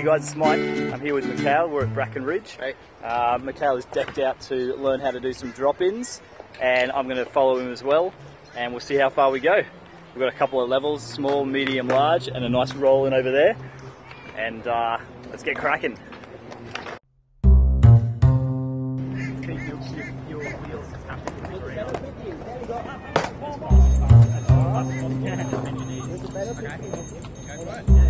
Hey guys, it's Mike. I'm here with Micheil. We're at Bracken Ridge. Hey. Uh, Micheil is decked out to learn how to do some drop-ins, and I'm going to follow him as well, and we'll see how far we go. We've got a couple of levels, small, medium, large, and a nice roll in over there. And uh, let's get cracking.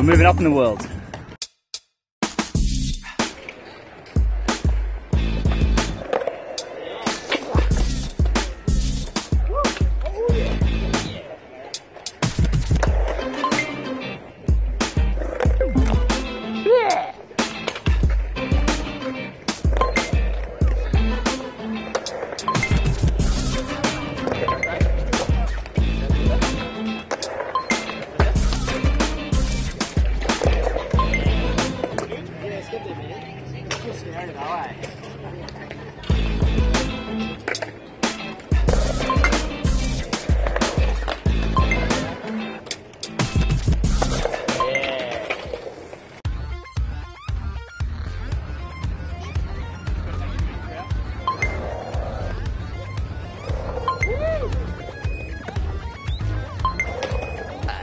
we're moving up in the world.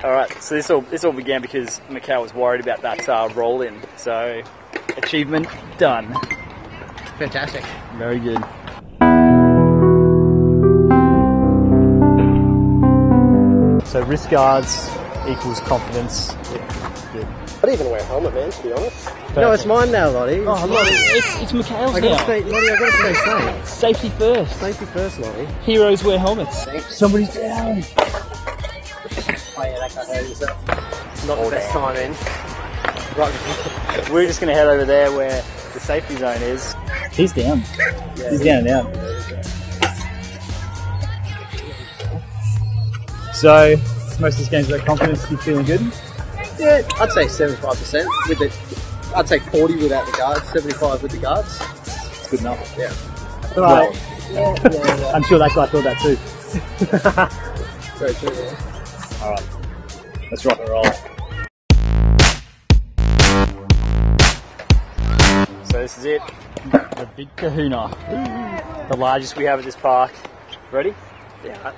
All right, so this all this all began because Micheil was worried about that uh, roll in. So, achievement done. Fantastic. Very good. So wrist guards equals confidence. Good. I don't even wear a helmet, man, to be honest. No, it's mine now, Lottie. Oh, Lottie, it's, it's Micheil's I gotta now. stay, Lottie, I gotta stay safe. Safety first. Safety first, Lottie. Heroes wear helmets. Somebody's down. Oh yeah, that guy hurt himself. Not the best time in. Right, We're just going to head over there where the safety zone is. He's down. He's down and out. So, most of this game's about confidence. You feeling good? yeah, I'd say 75% with the. I'd say 40 without the guards, 75 with the guards. It's good enough. Yeah. Right. Yeah, yeah, yeah. I'm sure that guy thought that too. Very true, yeah. All right, let's rock and roll. So this is it, the big Kahuna, the largest we have at this park. Ready? Yeah.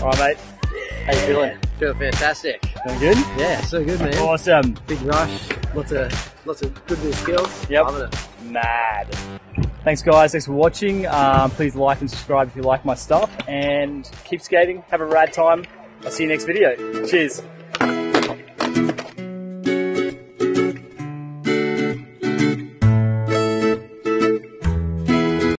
All right, mate. How you feeling? Feel fantastic. Feeling good? Yeah, so good, man. Awesome. Big rush. Lots of lots of good new skills. Yep. Loving it. Mad. Thanks, guys. Thanks for watching. Um, please like and subscribe if you like my stuff. And keep skating. Have a rad time. I'll see you next video. Cheers.